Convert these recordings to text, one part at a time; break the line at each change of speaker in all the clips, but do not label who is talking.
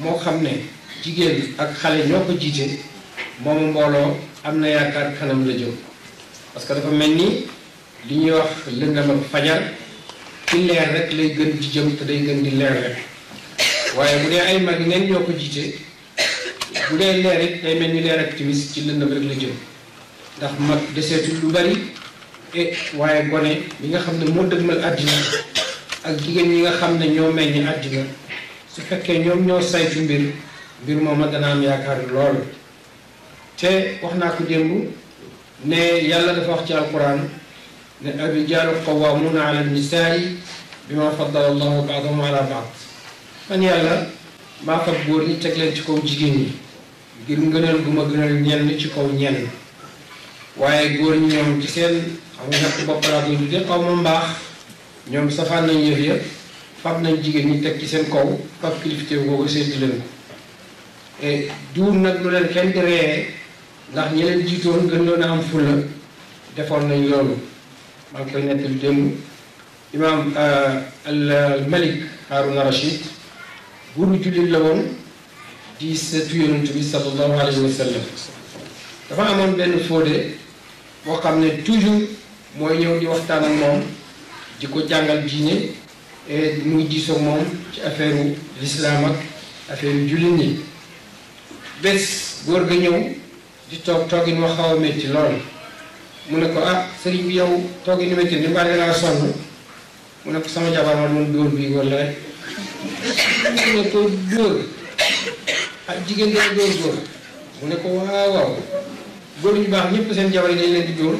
moo xam ne jigéen ak xale ñoo ko jiite moomu mbooloo am na yaakaar kanam la jëm parce que dafa mel ni li ñuy wax lëndam ak fajar ci leer rek lay gën di jëm te day gën di leer rek waaye bu dee ay mag neen ñoo ko jiite bu dee leer it day mel ni leer ak timis ci lëndam rek la jëm ndax mag deseetul lu bari e waaye gone li nga xam ne moo dëgmal àddina ak jigéen ñi nga xam ne ñoo meññ àddina su fekkee ñoom ñoo saytu mbir mbir mooma dana am yaakaar lool te wax naa ko démb ne yàlla dafa wax ci alquran ne arrijaalu qawwaamuuna ala nisaa'i bimaa faddala allahu baadahum ala baad man yàlla maa fab góor ñi teg leen ci kaw jigéen ñi ngir ngënal bu ma gënal ñenn ci kaw ñenn waaye góor ñi ñoom ci seen xam nga ñàkk bopp laa koy tuddee xaw ma mbaax ñoom safaan nañ yëf ya fab nañ jigéen ñi teg ci seen kaw fab kilifte googu séddi leen ko et duur nag lu leen kenn di ree ndax ñi leen jiitoon gën doon a am fulla defoon nañ loolu maa ngi koy nettali démb imaam al malik Haruna Rachid buuru jullit la woon di seetu yonent bi sallallahu alayhi wa sallam dafa amoon benn fóode boo xam ne toujours mooy ñëw di waxtaan ak moom di ko jàngal diine et muy diisoo moom ci affaire u lislaam ak affaire yu jullit ñi bés góor ga ñëw di toog toogin wax xaw a métti lool mu ne ko ah sëriñ bi yow toogin métti ni mbaa dangaa sonn mu ne ko sama jabar ma doon dóor bii wala rek mu ne ko dóor ak jigéen day dóor góor mu ne ko waaw waaw góor ñu baax ñëpp seen jabar yi dañ leen di dóor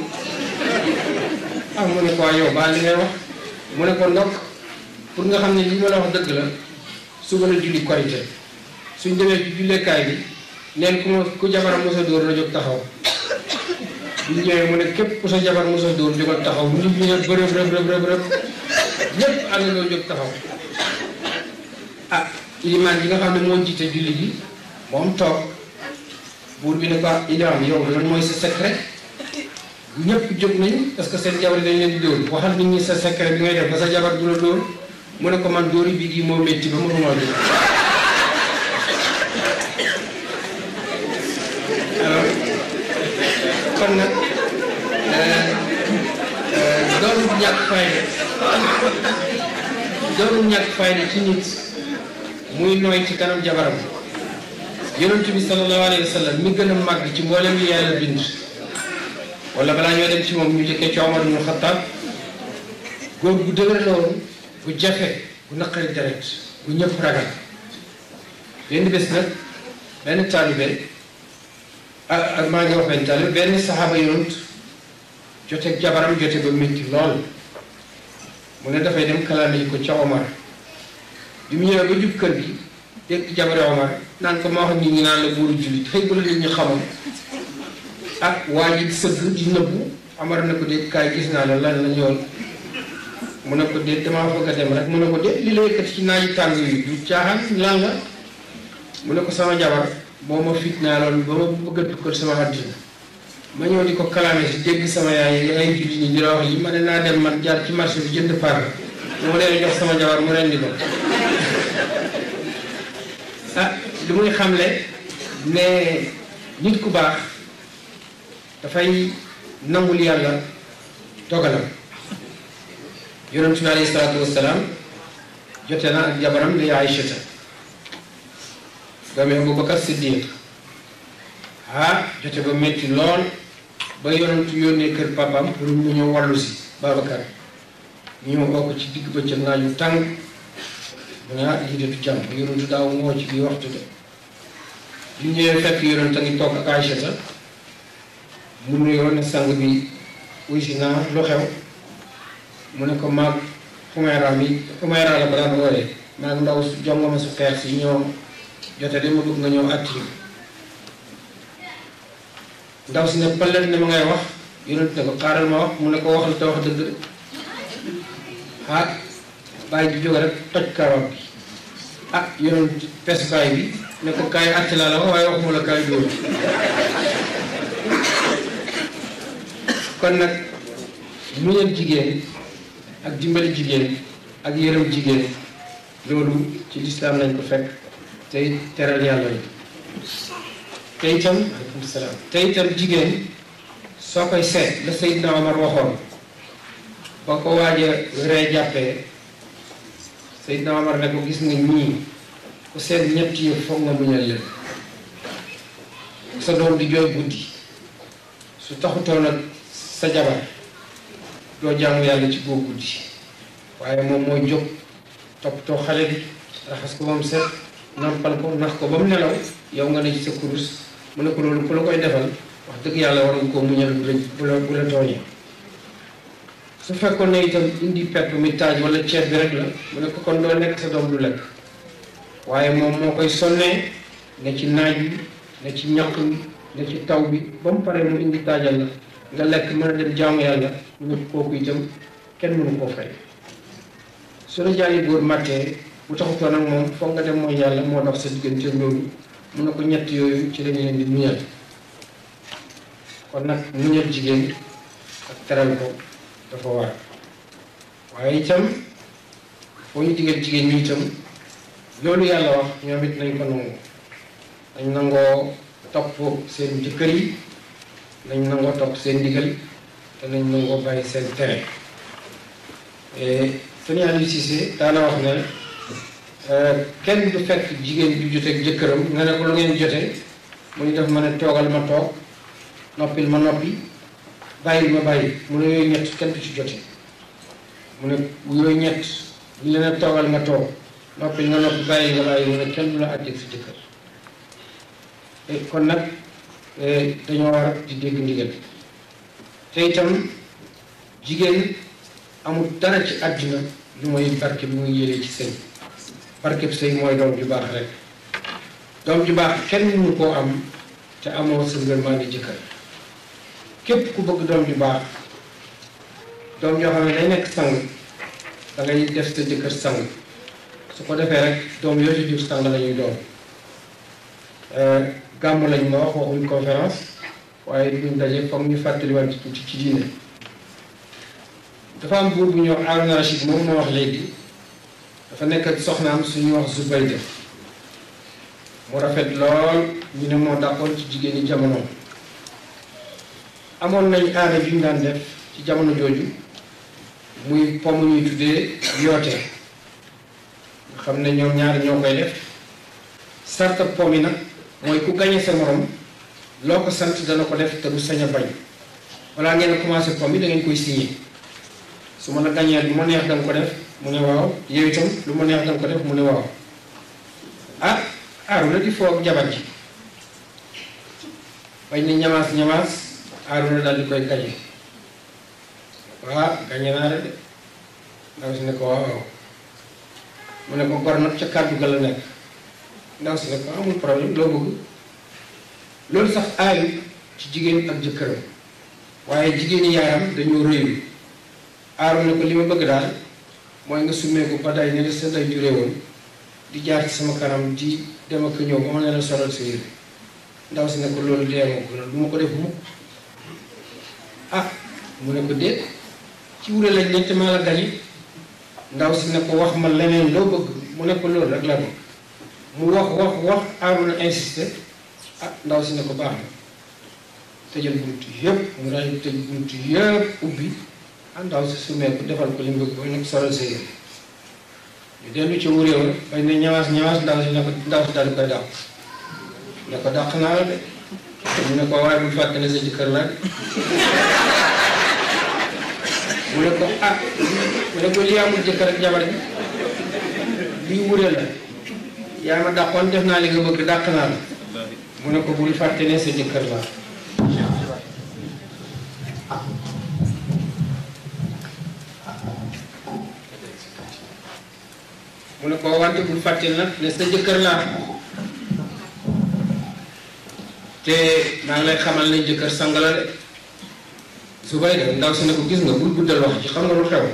ah mu ne ko waaw yow baal li ngay wax mu ne ko ndokk pour nga xam ne li ma la wax dëgg la suba la julli korite suñ demee ci julleekaay bi neen ku ma ku jabaram mos a dóor na jóg taxaw bu ñu ñëwee mu ne képp ku sa jabar mos a dóor jógal taxaw ñu ñu ne bërëb rëb rëb rëb rëb ñëpp ànd loo jóg taxaw ah ilimaan bi nga xam ne moo jiite julli bi moom toog buur bi ne ko ah ilimaan yow lan mooy sa secret ñëpp jóg nañu parce que seen jabar yi dañ leen di dóor waxal nit ñi sa secret bi ngay def ba sa jabar du la dóor mu ne ko man dóor yi bii moo métti ba mënuma dóor alors kon nag doonu ñàkk fayda doonu ñàkk fayda ci nit muy nooy ci kanam jabaram yonent bi sallallahu alayhi wa sallam mi gën a màgg ci mboolem yi yàlla bind wala balaa ñoo dem ci moom ñu jëkkee ci Omar ibn Khattab góor bu dëgër la woon bu jafe bu naqari deret bu ñëpp ragal benn bés nag benn taalibe ak ak maa ngi wax benn taalibe benn saxaaba yonent joteeg jabaram jote ba métti lool mu ne dafay dem kalaame yi ko ca Omar bi mu ñëwee ba jub kër gi dégg jabari Omar naan ko ma wax nit ñi naan la buuru jullit xëy bu la nit ñi xamoon ak waa ji sëgg di nëbbu Omar na ko déet kaay gis naa la lan la ñëwal mu ne ko déet damaa bëgg a dem rek mu ne ko déet li la yëkkati ci naaju tàng yi du caaxaan lan la mu ne ko sama jabar moo ma fitnaaloon ba ma bëgg a dugal sama àddina ma ñëw di ko kalaame si dégg sama yaay yi ay julli ñi di la wax yi ma ne naa dem man jaar ci marché bi jënd par bu ma demee jox sama jabar mu rendi ko ah li muy xamle ne nit ku baax dafay nangul yàlla dogalam yonent bi alayhi salaatu wasalaam jote na ak jabaram li Aïchata doomi Abubakar Siddiq ah jote ba métti lool ba yonent yónnee kër papam pour mu ñëw wàllu si Babacar ñu woo ko ci digg bëccëg naaj yu tàng mu ne ah lii de du jàmm yonent daaw moo ci bii waxtu de li ñëwee fekk yonent a ngi toog ak Aïcha mu nuyoo ne sang bi wuy si naa lu xew mu ne ko maag xumeera mi xumeera la ko daan wooyee maag ndaw su jongoma su xeex si ñoo jote de ma bëgg nga ñëw atti ndaw si ne pëllet ne ma ngay wax yonent ne ko xaaral ma wax mu ne ko wax lu te wax dëgg ah bàyyi ji jóge rek toj kaawam bi ah yoroon pesukaay bi ne ko kaay àtt laa la wax waaye waxuma la kaay dóor kon nag muñal jigéen ak dimbali jigéen ak yërëm jigéen loolu ci lislaam lañ ko fekk tey teral yàlla yi te itam aleykum salaam te itam jigéen soo koy seet la Seydina Omar waxoon ba ko waaje ree jàppee Seydina Omar ne ko gis nga ñii ku seen ñett yi foog nga muñal leen sa doom di jooy guddi su taxutoon ak sa jabar doo jaamu yàlla ci boo guddi waaye moom mooy jóg toppatoo xale bi raxas ko ba mu set nampal ko nax ko ba mu nelaw yow nga ne ci sa kurus mu ne ko loolu ku la koy defal wax dëgg yàlla war nga koo muñal bu la bu la bu la tooñee su fekkoon ne itam indi pepp mi taaj wala ceeb bi rek la mu ne ko kon doo nekk sa doom du lekk waaye moom moo koy sonnee ne ci naaj bi ne ci ñaq bi ne ci taw bi ba mu paree mu indi taajal la nga lekk mën a dem jaamu yàlla mu ne kooku itam kenn mënu koo fay su la jaayu góor màttee bu taxutoo nag moom foog nga dem mooy yàlla moo dox sa diggante loolu mun na ko ñett yooyu ci lañu leen di muñal kon nag muñal jigéen ak teral ko dafa war waaye itam foo ñu digal jigéen ñi itam loolu yàlla wax ñoom it nañ ko nangu nañ nangoo topp seen jëkkër yi nañ nangoo topp seen ndigal te nañ nangoo bàyyi seen tere sëñ Aliou Cissé daana wax ne kenn du fekk jigéen du joteeg jëkkëram nga ne ko lu ngeen jote mu ni def ma ne toogal ma toog noppil ma noppi bàyyi ma bàyyi mu ne yooyu ñett kenn du ci jote mu ne yooyu ñett ñu leen a toogal nga toog noppi nga noppi bàyyi nga bàyyi nga kenn du la àtteeg sa jëkkër eh, kon nag eh, dañoo war di dégg ndigal te itam jigéen amul dara ci àddina lu mooy barke bi muy yélee ci sëy barke bi sëy mooy doom ju baax rek doom ju baax kenn mënu koo am te amoo sa ngërmaande jëkkër képp ku bëgg doom ju baax doom yoo xam ne day nekk sang da ngay def sa jëkkër sang su ko defee rek doom yoo ci jur sang la ñuy doon gàmm lañ ma wax waxuñ conférence waaye duñ daje foog ñu fàttaliwaat ci tuuti ci diine dafa am buur bu ñuy wax Haruna Rachid moom moo wax léegi dafa nekk ak soxnaam suñuy wax Zubayda mu rafet lool ñu ne moo dàqoon ci jigéen ñi jamono amoon nañ aada ju ñu daan def ci jamono jooju muy po mu ñuy tuddee yoote nga xam ne ñoom ñaar ñoo koy def sarta po mi nag mooy ku gañe sa morom loo ko sant dana ko def te du sañ a bañ balaa ngeen a commencé po mi da ngeen koy signé su ma la gañee lu ma neex danga ko def mu ne waaw yow itam lu ma neex danga ko def mu ne waaw ah aaru la di foo ak jabar ji bañ ni ñamaas ñamaas Aaruna daal di koy gañe waaw gañe naa la de ndaw si ne ko waaw mu ne ko gor nag ca kàddu ga la nekk ndaw si ne ko amul problème loo bëgg loolu sax aayu ci jigéen ak jëkkëram waaye jigéeni yaayam dañoo réew aaru ne ko li ma bëgg daal mooy nga summeeku ba day ne la sa day juree woon di jaar ci sama kanam di dem ak ñëw ba ma ne la solal sa yére ndaw si ne ko loolu dee ma ko loolu du ma ko def mukk ah mu ne ko déet ci wure lañ ne te maa la dali ndaw si ne ko wax ma leneen loo bëgg mu ne ko loolu rek la bëgg mu wax wax wax Aaruna insisté ah ndaw si ne ko baax na tëjal bunt yëpp mu daal di tëj bunt yëpp ubbi ah ndaw si sumee ko defal ko li mu bëgg ba nekk solo sa yëpp ñu dellu ci wuréew bañ ne ñawaas ñawaas ndaw si ne ko ndaw si daal koy dàq ne ko dàq naa la de mu ne ko waaye bu fàtte ne sa jëkkër la mu ne ko ah mu ne ko lii amul jëkkër ak jabar ji lii wure la yaa ma dàqoon def naa li nga bëgg dàq naa la mu ne ko bul fàtte ne sa jëkkër la mu ne ko wante bul fàtte nag ne sa jëkkër laa te maa ngi lay xamal ne jëkkër sang la de su bay de ndaw si ne ko gis nga bul guddal wax ci xam nga lu xew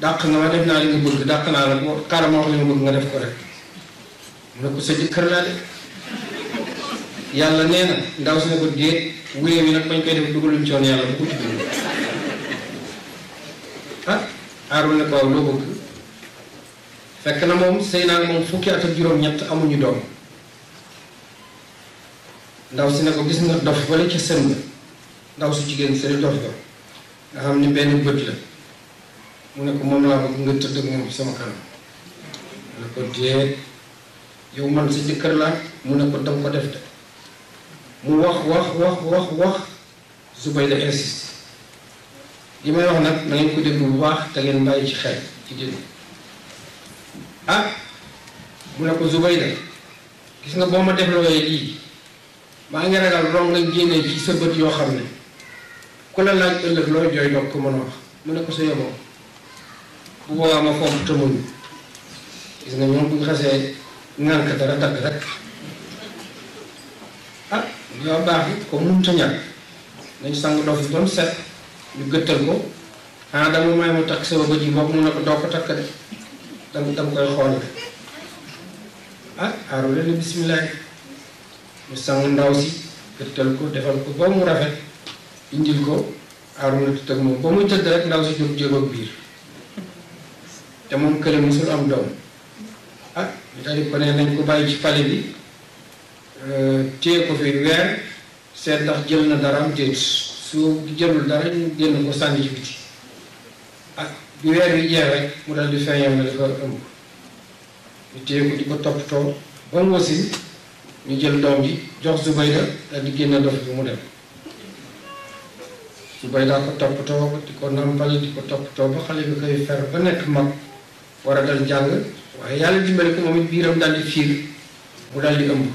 dàq nga ma def naa li nga bëgg dàq naa la moo xaaral ma wax li nga bëgg nga def ko rek mu ne ko sa jëkkër laa de yàlla nee na ndaw si ne ko déet wuree wi nag bañ koy def dugaluñ ci woon yàlla bu ko ci dugg ah Aaron ne ko waaw loo bëgg fekk na moom sëy naa moom fukki at ak juróom-ñett amuñu doom ndaw si ne ko gis nga dof wala ca sën ba ndaw su jigéen seen dof ba nga xam ni benn bët la mu ne ko moom laa bëgg nga tëdd ak moom ci sama kanam mu ne ko déet yow man sa jëkkër laa mu ne ko danga ko def de mu wax wax wax wax wax Zubayda insiste li may wax nag na ngeen ko déglu bu baax te ngeen bàyyi ci xel ci déglu ah mu ne ko Zubayda gis nga boo ma deflooyee lii maa ngi ragal rong lañ génnee ci sa bët yoo xam ne ku la laaj ëllëg loo jooy doog ko mën a wax mu ne ko sa yoboo bu boobaa ma fomp te muñ gis nga ñoom bu ñu xasee ŋànk dara dagg rek ah yow baax yi ko mun ta ñàkk nañ sang dof yi ba mu set ñu gëttal ko ah dama may mu takk sama bët yi bopp mu ne ko doo ko takk de dam dam koy xool ah aaru leen bisimilah ñu sang ndaw si gëttal ko defal ko ba mu rafet indil ko Aaruna tëdd ak moom ba muy tëdd rek ndaw si jóg jéego biir te moom kële musul am doom ah ñu daal di ko ne nañ ko bàyyi ci pale bi téye ko fi weer seet ndax jël na dara am déet su jëlul dara ñu génn ko sànni ci biti ah bi weer wi jeex rek mu daal di feeñal na dafa ëmb ñu téye ko di ko toppatoo ba mu wasin ñu jël doom ji jox Zubayda daal di génne dof bi mu dem Zubayda ko toppatoo di ko nampal di ko toppatoo ba xale bi koy fer ba nekk mag war a dal jàng waaye yàlla dimbali ko moom it biiram daal di fiir mu daal di ëmb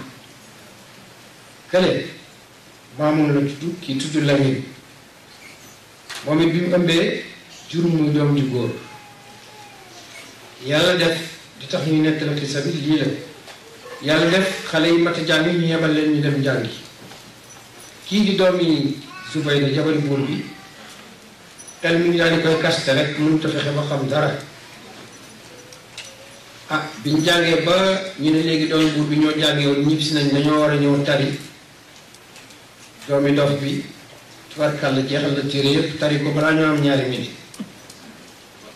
kële maamun la tudd kii tudd Lamin moom it bi mu ëmbee jur muy doom ju góor yàlla def di tax ñuy nekk la xisa bi lii la yàlla def xale yi mat a jàng ñu yebal leen ñu dem jàngi kii di doomi Zubayda jabari buur bi xel mi ngi daal di koy kaste rek mënut a fexe ba xam dara ah biñ jàngee ba ñu ne léegi doomi buur bi ñoo jàngee woon ñibbisi nañ dañoo war a ñëw tari doomi dof bi tubarkàlla jeexal na téere yëpp tari ko balaa ñu am ñaari minute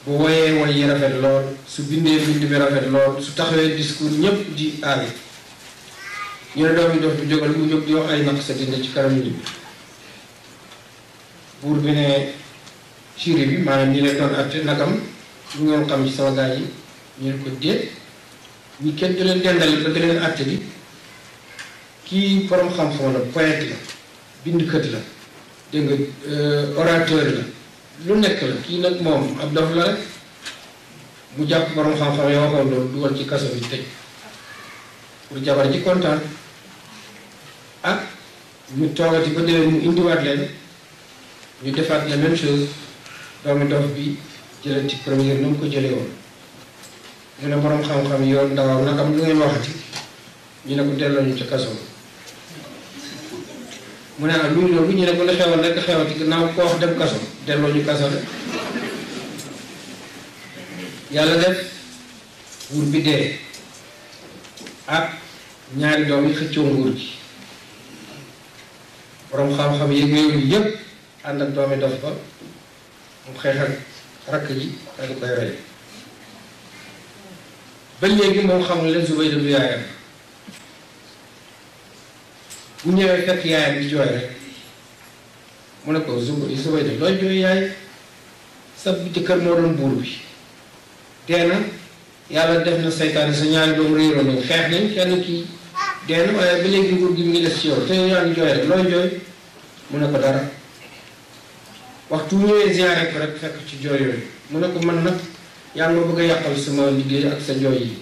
bu woyee woy yi rafet lool su bindee bind bi rafet lool su taxawee discours ñëpp di aari ñu ne doomi dof bi jógal mu jóg di wax ay naq sa dina ci kanam nit ñi buur bi ne jury bi maanaam ñi leen doon atte nakam lu ngeen xam ci sama gars yi ñu ne ko déet ñi kenn du leen dendal ba di leen atte bi Kii borom xam-xam la, poète la, bindkat la, dégg nga, euh, orateur la, lu nekk la. Kii nag moom ab dof la rek, mu jàpp borom xam-xam ya waxoon loolu dugal ci kaso bi tëj pour jabar ji kontaan ah ñu toogati ba déwén mu indiwaat leen ñu defaat la même chose doomu dof bi jëlee ci première nu mu ko jëlee woon mu ne borom xam-xam yoon ndawam nag am lu ngeen waxati ñu ne ko delloo ñu ca kaso mu ne ah luy loolu ñu ne ko la xewal rek xewal ci ginnaaw ko wax dem kaso delloo ñu kaso rek yàlla def buur bi dee ak ñaari doom yi xëccoo nguur gi borom xam-xam yëg yooyu yëpp ànd ak doomi dof ba mu xeex ak rakk ji daal di koy rey ba léegi moom xamul leen Zubayda du yaayam bu ñëwee fekk yaayam di jooy rek mu ne ko Zub Zubayda looy jooy yaay sa jëkkër moo doon buur bi dee na yàlla def na seytaane sa ñaari doom réeroo nañ xeex nañ kenn kii dee na waaye ba léegi nguur gi mu ngi des ci yow te yow yaa ngi jooy rek looy jooy mu ne ko dara waxtu wu ñëwee ziyaare ko rek fekk ci jooy yooyu mu ne ko man nag yaa ngi ma bëgg a yàqal sama liggéey ak sa jooy yi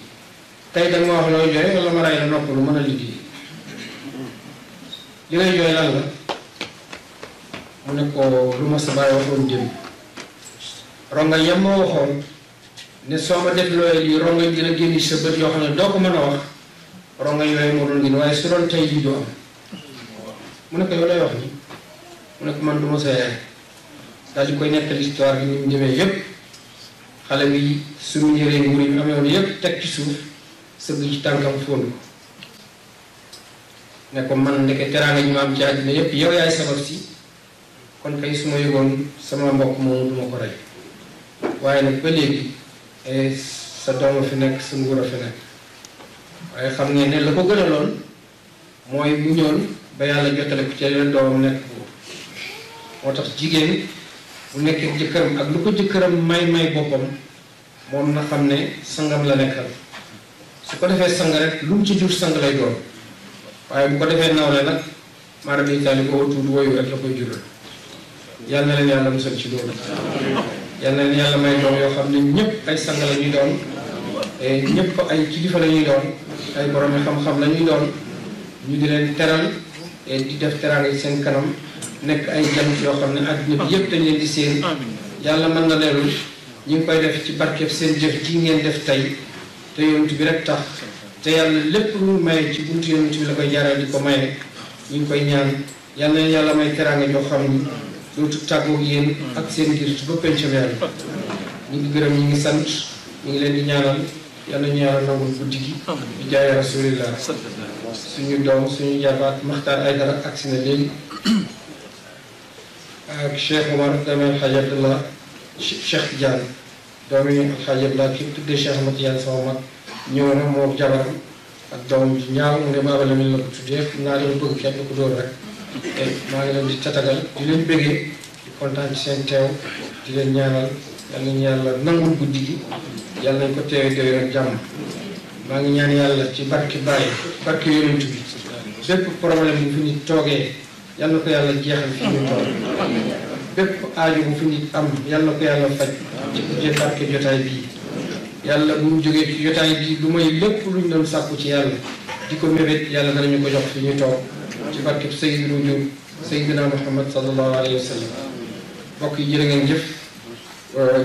tey da nga wax looy jooy wala ma ray la nopp lu mën a liggéey li ngay jooy lan la mu ne ko lu ma sa bàyyi waxoon démb ronga yem ma waxoon ne soo ma def looy lii ronga dina génn sa bët yoo xam ne doo ko mën a wax ronga yooyu moo doon génn waaye su doon tey lii du am mu ne ko yow lay wax ni mu ne ko man du ma sa yaay daal di koy nettali histoire bi ni mu demee yépp xale bi suñu yëree nguur yi amee woon yépp teg ci suuf sëgg ci tànkam fóon ko ne ko man ndeke teraanga ji ma am ci àddina yépp yow yaay sabab si kon kay su ma yëgoon sama mbokk moomu du ma ko rey waaye nag ba léegi sa doom a fi nekk sa nguur a fi nekk waaye xam ngeen ne la ko gën a lool mooy mu ñoon ba yàlla jottale ko ci yeneen doomam nekk buur moo tax jigéen bu nekkee jëkkëram ak lu ko jëkkëram may may boppam moom na xam ne sangam la nekkal su ko defee sang rek lu mu ci jur sang lay doon waaye bu ko defee nawle nag maanaam yi taali ko tuuti woyu rek la koy jural yal na leen yàlla musal ci loolu yal na leen yàlla may doom yoo xam ne ñëpp ay sang la ñuy doon eh, ñëpp ay kilifa la ñuy doon ay borom yi xam-xam la ñuy doon ñu di leen teral eh, di def teral yi seen kanam nekk ay jant yoo xam ne àddina bi yëpp dañ leen di seen yàlla mën na leelu ñu ngi koy def ci barkeb seen jëf ji ngeen def tey te yonent bi rek tax te yàlla lépp lu maye ci buntu yonent bi la koy jaarale di ko maye ñu ngi koy ñaan yal na yàlla may teraanga joo xam ni dootu tàggoog yéen ak seen ngir ba pencam yàlla ñu ngi gërëm ñu ngi sant ñu ngi leen di ñaanal yal na ñu yàlla nangul guddi gi di jaay rasulillah suñu doom suñu jabaat maxtaar ay dara ak si na léegi ak Cheikh Omar Damel Hajatullah Cheikh Tidiane doomi Alxaaji Abdoulaye ki tuddee Cheikh Ahmad Tidiane sama mag ñëw na moo jabaram ak doom ji ñaaw mu ne maa ngi leen la ko tuddee naa leen bëgg kenn ku dóor rek te maa ngi leen di tatagal di leen bëggee di kontaan ci seen teew di leen ñaanal yal nañu yàlla nangul guddi gi yal nañ ko teewee doy rek jàmm maa ngi ñaan yàlla ci barki Baye barki yonent bi bépp problème bu fi nit toogee yal na ko yàlla jeexal fi ñu toll bépp aajo bu fi nit am yal na ko yàlla faj ci jëf barke jotaay bii yàlla bu ñu jógee ci jotaay bii lu may lépp lu ñu doon sàkku ci yàlla di ko mébét yàlla danañu ko jox fi ñu toog ci barke Seydina Wujud Seydina Muhammad sallallahu alayhi wa sallam mbokk yi jërë ngeen jëf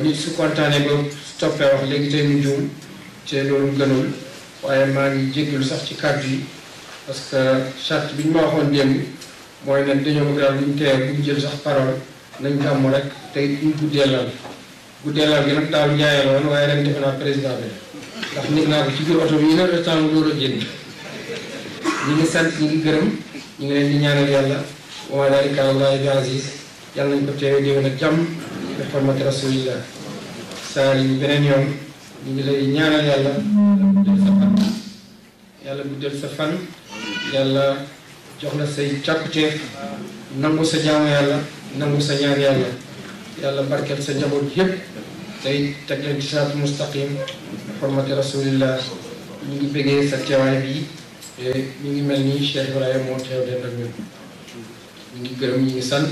nit su kontaanee ba toppee wax léegi tey mu juum te loolu gënul waaye maa ngi jéggalu sax ci kàddu yi parce que charte bi ñu ma waxoon démb mooy nag dañoo bëgg daal bu ñu teewee bu ñu jël sax parole nañ gàmmu rek tey ñu guddee lal guddee lal gi nag daaw njaayee la woon waaye ren defe naa président bi ndax nit naa ko ci biir oto bi une heure de temps mu door a génn ñu ngi sant ñu ngi gërëm ñu ngi leen di ñaanal yàlla wa maa zaalika alaa Allaahi bi aziiz yàlla nañ ko teewee déwén ak jàmm bi xormati rasulillah saa yi beneen yoon ñu ngi lay ñaanal yàlla guddal sa fan yàlla guddal sa fan yàlla jox la say càkkuteef nangu sa jaamu yàlla nangu sa ñaan yàlla yàlla barkeel sa njaboot yépp tey teg leen ci siraatu mustaqim xormati rasulillah ñu ngi bëggee sa teewaay bi ñu ngi mel ni Cheikh Ibrahima moo teew den ak ñun ñu ngi gërëm ñu ngi sant